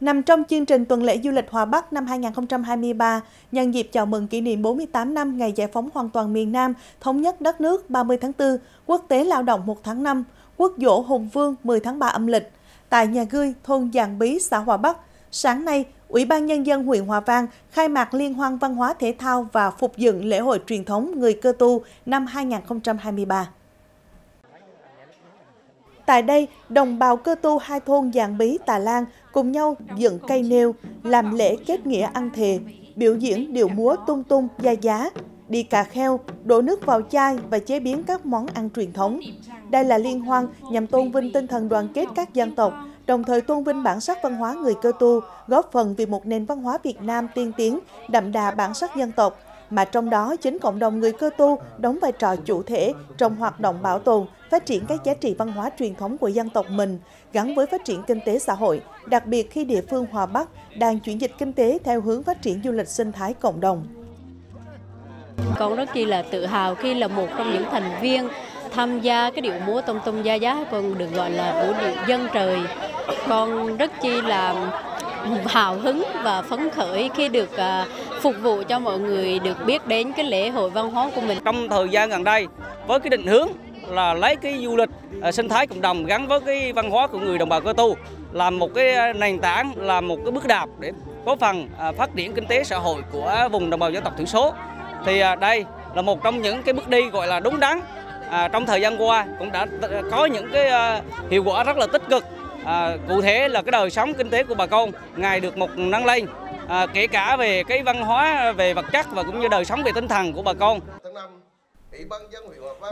Nằm trong chương trình tuần lễ du lịch Hòa Bắc năm 2023, nhân dịp chào mừng kỷ niệm 48 năm ngày giải phóng hoàn toàn miền Nam, thống nhất đất nước 30 tháng 4, Quốc tế lao động 1 tháng 5, Quốc dỗ Hùng Vương 10 tháng 3 âm lịch, tại nhà Gươi, thôn Giàng Bí, xã Hòa Bắc, sáng nay, Ủy ban Nhân dân huyện Hòa Vang khai mạc Liên hoan văn hóa thể thao và phục dựng lễ hội truyền thống người cơ tu năm 2023. Tại đây, đồng bào cơ tu hai thôn Giàng Bí, Tà Lan cùng nhau dựng cây nêu, làm lễ kết nghĩa ăn thề, biểu diễn điệu múa tung tung, gia giá, đi cà kheo, đổ nước vào chai và chế biến các món ăn truyền thống. Đây là liên hoan nhằm tôn vinh tinh thần đoàn kết các dân tộc, đồng thời tôn vinh bản sắc văn hóa người cơ tu, góp phần vì một nền văn hóa Việt Nam tiên tiến, đậm đà bản sắc dân tộc, mà trong đó chính cộng đồng người cơ tu đóng vai trò chủ thể trong hoạt động bảo tồn, phát triển các giá trị văn hóa truyền thống của dân tộc mình, gắn với phát triển kinh tế xã hội, đặc biệt khi địa phương Hòa Bắc đang chuyển dịch kinh tế theo hướng phát triển du lịch sinh thái cộng đồng. Con rất chi là tự hào khi là một trong những thành viên tham gia cái điệu múa tông tông gia giá con được gọi là vũ điệu dân trời. Con rất chi là hào hứng và phấn khởi khi được à, phục vụ cho mọi người được biết đến cái lễ hội văn hóa của mình. Trong thời gian gần đây với cái định hướng là lấy cái du lịch à, sinh thái cộng đồng gắn với cái văn hóa của người đồng bào cơ tu làm một cái à, nền tảng làm một cái bước đạp để có phần à, phát triển kinh tế xã hội của vùng đồng bào dân tộc thiểu số. Thì đây là một trong những cái bước đi gọi là đúng đắn. À, trong thời gian qua cũng đã có những cái hiệu quả rất là tích cực à, cụ thể là cái đời sống kinh tế của bà con ngày được một nâng lên. À, kể cả về cái văn hóa về vật chất và cũng như đời sống về tinh thần của bà con.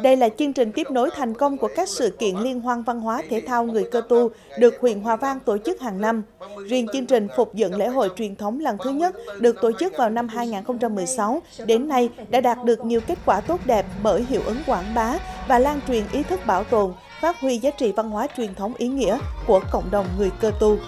Đây là chương trình tiếp nối thành công của các sự kiện liên hoan văn hóa thể thao người cơ tu được huyện Hòa Vang tổ chức hàng năm. Riêng chương trình phục dựng lễ hội truyền thống lần thứ nhất được tổ chức vào năm 2016, đến nay đã đạt được nhiều kết quả tốt đẹp bởi hiệu ứng quảng bá và lan truyền ý thức bảo tồn, phát huy giá trị văn hóa truyền thống ý nghĩa của cộng đồng người cơ tu.